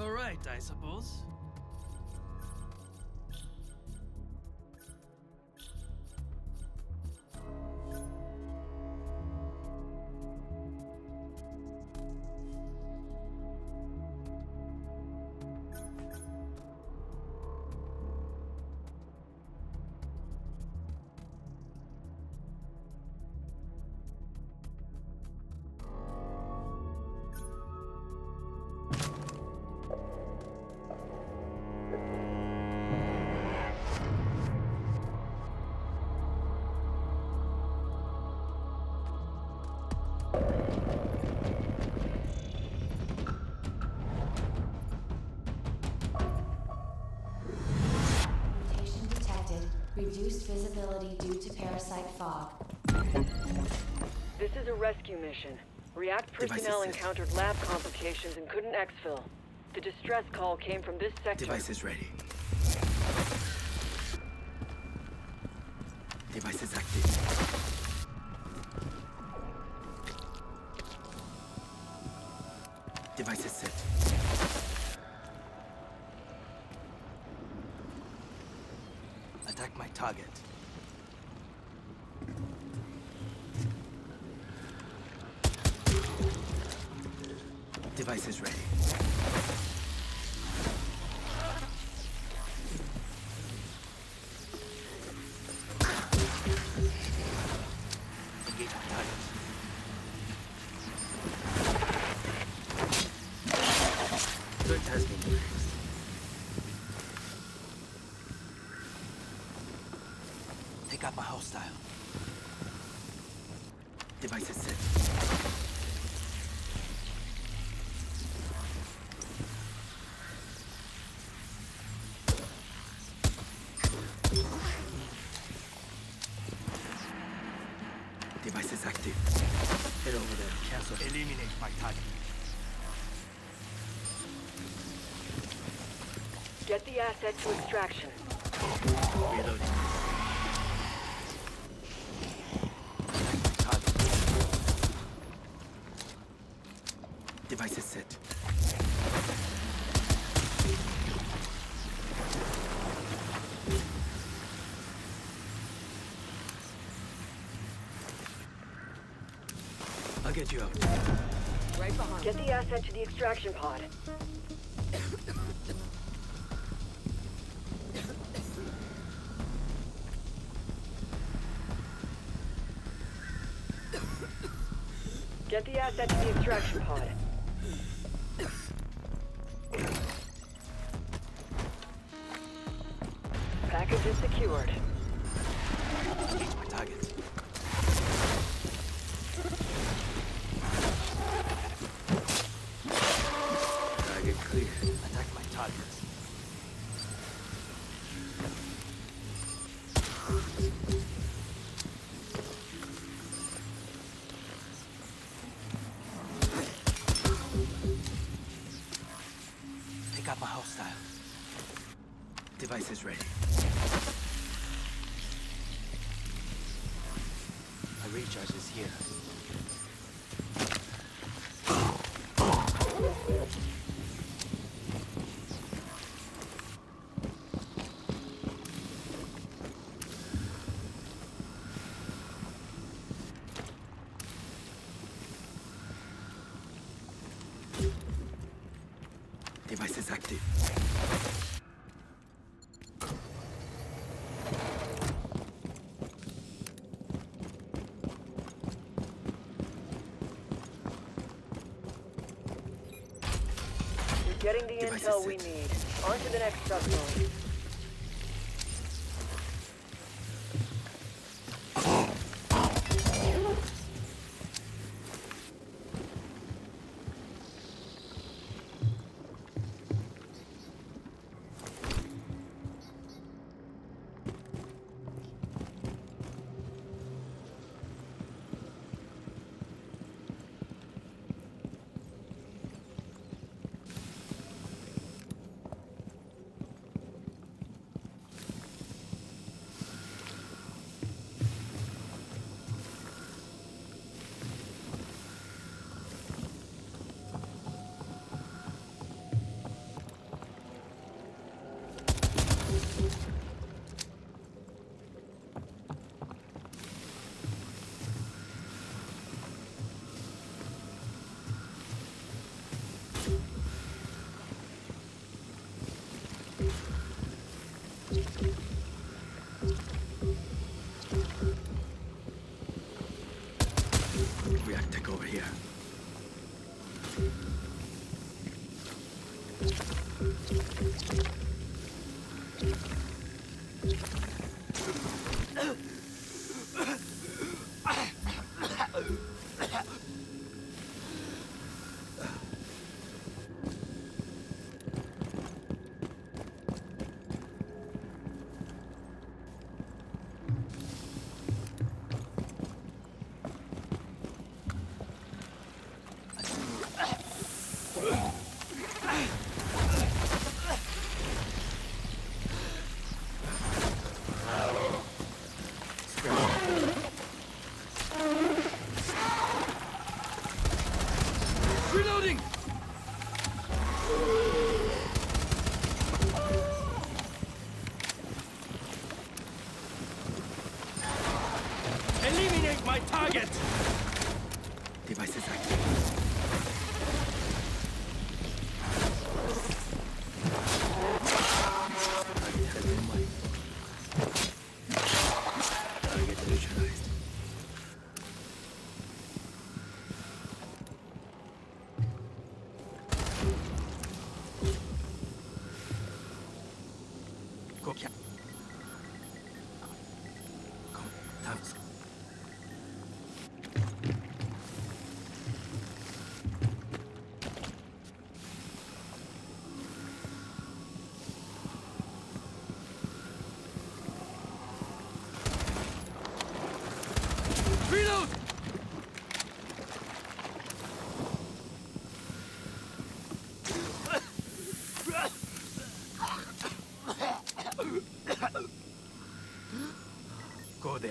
All right, I suppose. Reduced visibility due to parasite fog. This is a rescue mission. React personnel encountered lab complications and couldn't exfil. The distress call came from this sector. Device is ready. Device is active. Device is set. Device is active. Head over there. Cancel. Eliminate my target. Get the asset to extraction. Reloading. Target. Device is set. I'll get you out. Right behind. Get the asset to the extraction pod. Get the asset to the extraction pod. Device is ready. A recharge is here. Device is active. Getting the intel we need. On to the next subzone.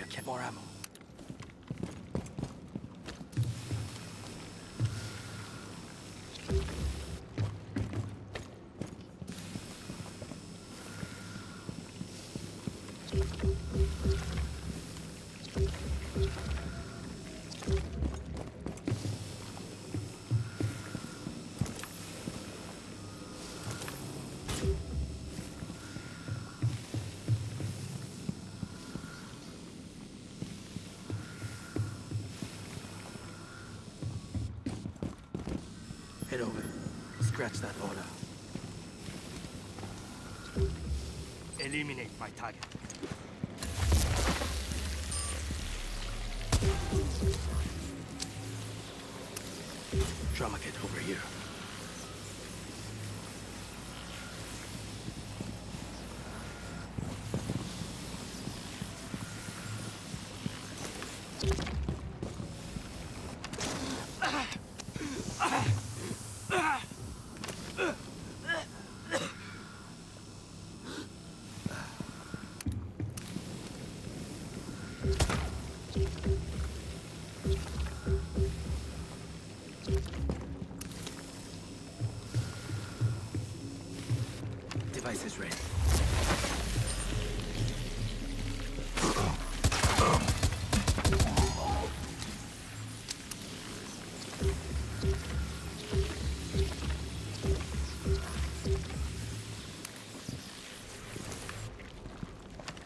Go Scratch that order. Eliminate my target. Device is ready.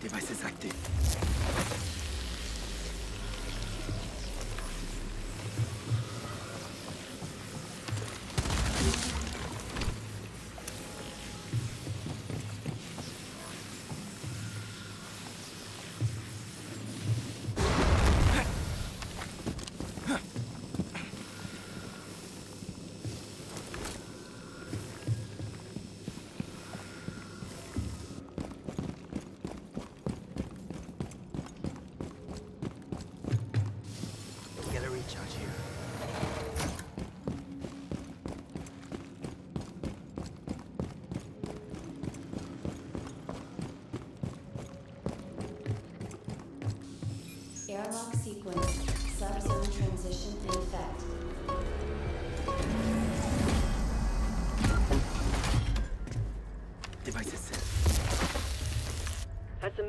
Device is active.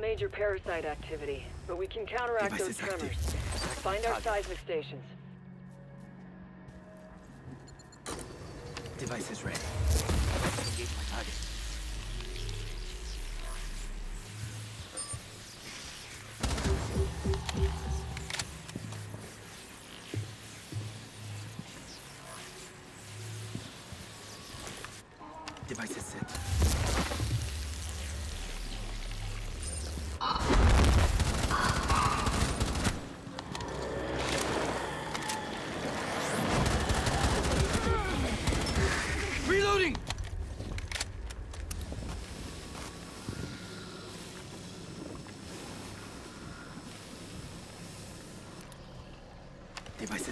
Major parasite activity, but we can counteract those tremors. Find our seismic stations. Device is ready. Engage my target.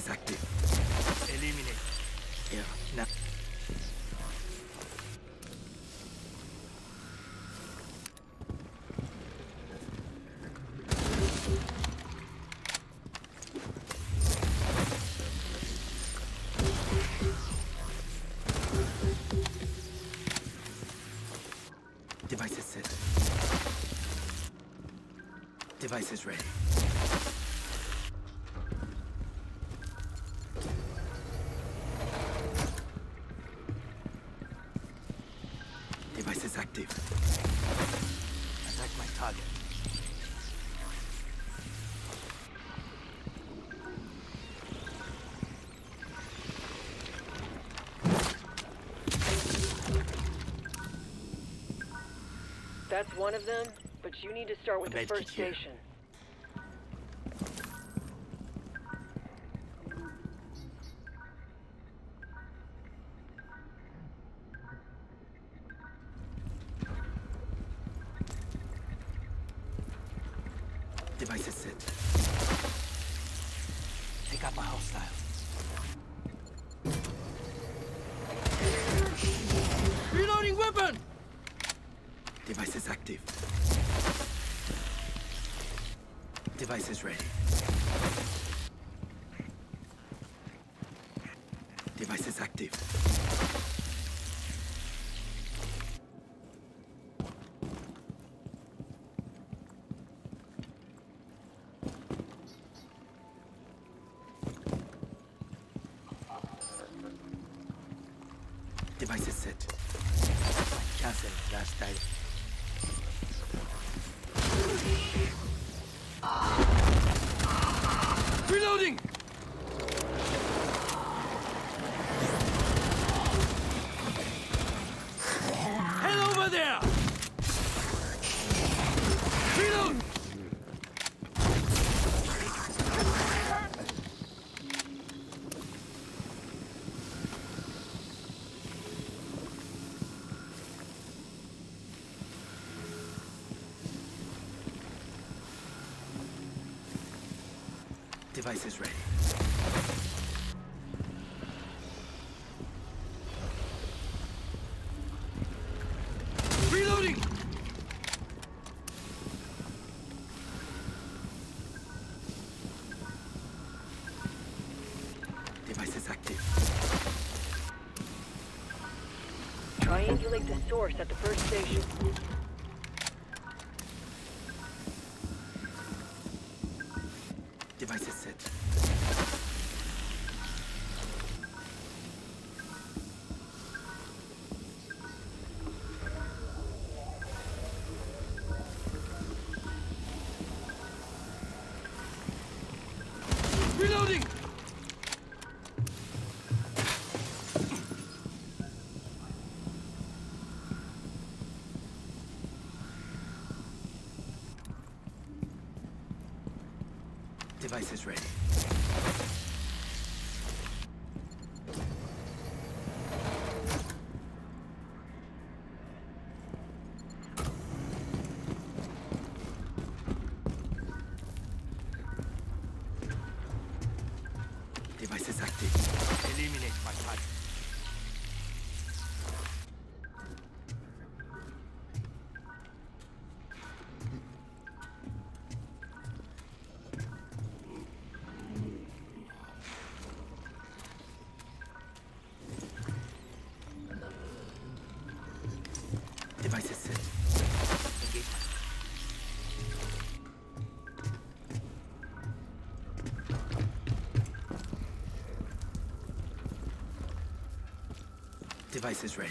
Devices active. Eliminate. Yeah, now. Devices set. Ready. Target. That's one of them, but you need to start with the first station. here. Devices active. Devices ready. Devices ready. Devices ready.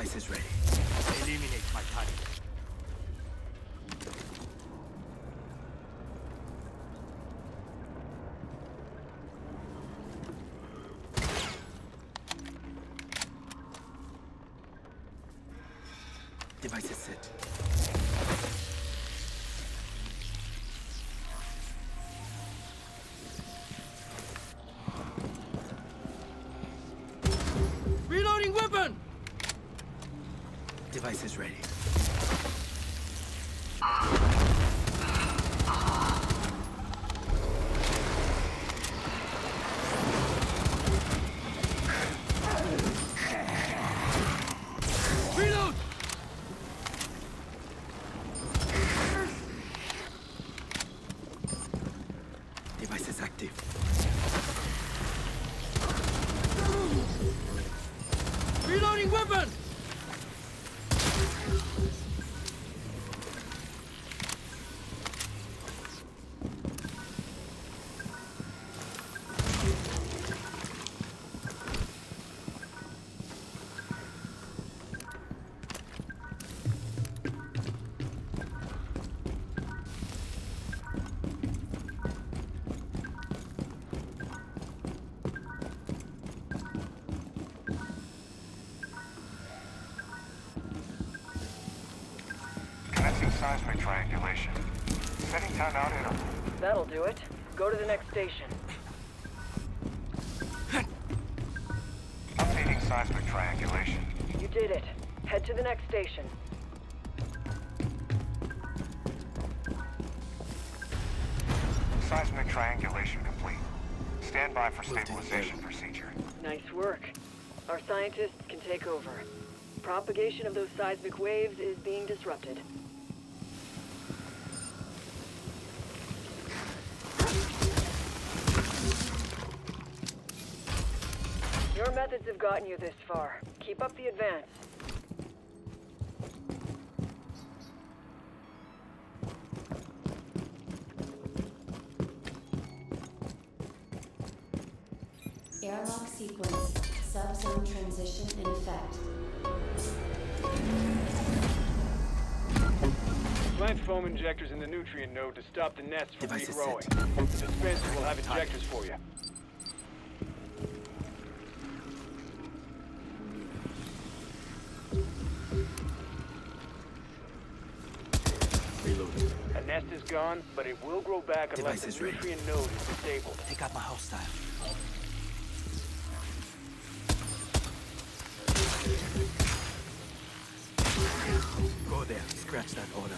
Device is ready. Eliminate my target. Device is set. That'll do it. Go to the next station. Updating seismic triangulation. You did it. Head to the next station. Seismic triangulation complete. Stand by for stabilization procedure. Nice work. Our scientists can take over. Propagation of those seismic waves is being disrupted. Your methods have gotten you this far. Keep up the advance. Airlock sequence. Subzone transition in effect. Plant foam injectors in the nutrient node to stop the nests from regrowing. The dispenser will have injectors for you. Nest is gone, but it will grow back unless Device is the ready. nutrient node is disabled. Take out my hostile. Go there. Scratch that order.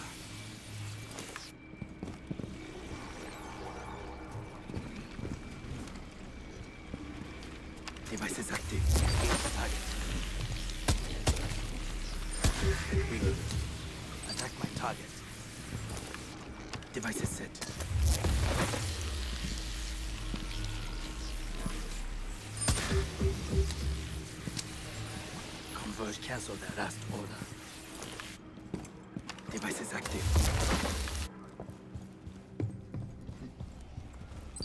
Devices active.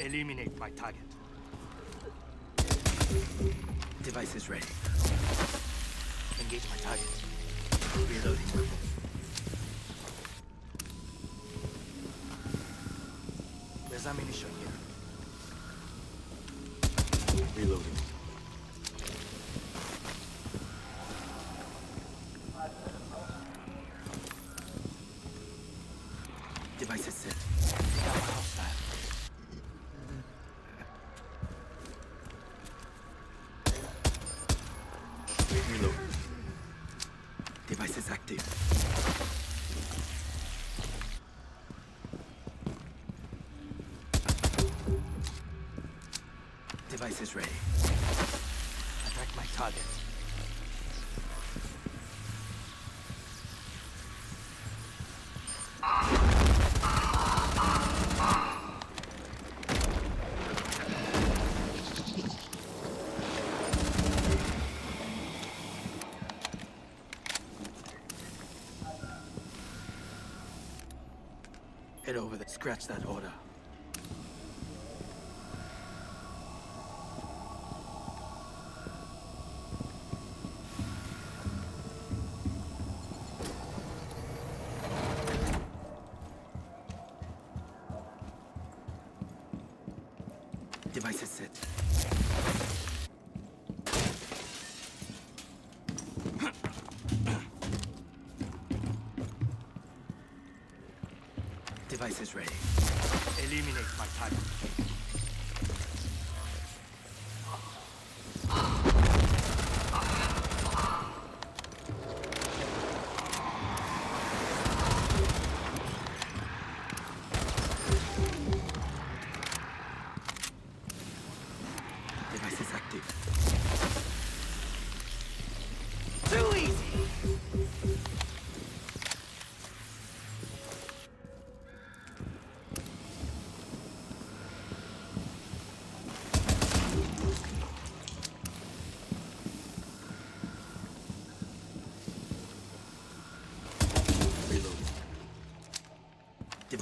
Eliminate my target. Device is ready. Engage my target. Reloading. There's ammunition here. Reloading. Device is ready. Attack my target. Head over there. Scratch that order. Device is set. Device is ready. Eliminate my target.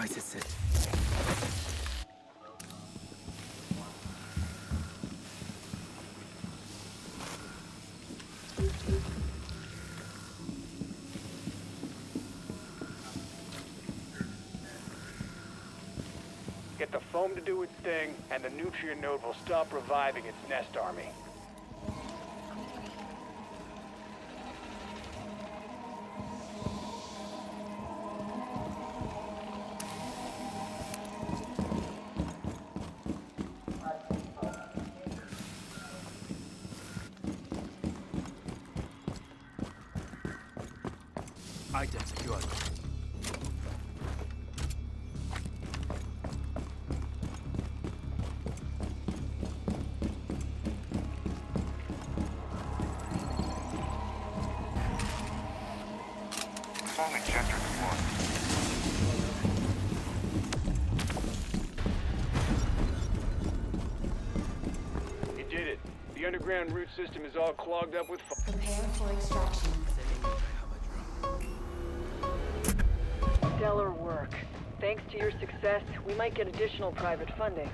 Set. Get the foam to do its thing, and the nutrient node will stop reviving its nest army. Foam injector deployed. You did it. The underground root system is all clogged up with foam. Prepare for extraction. Stellar work. Thanks to your success, we might get additional private funding.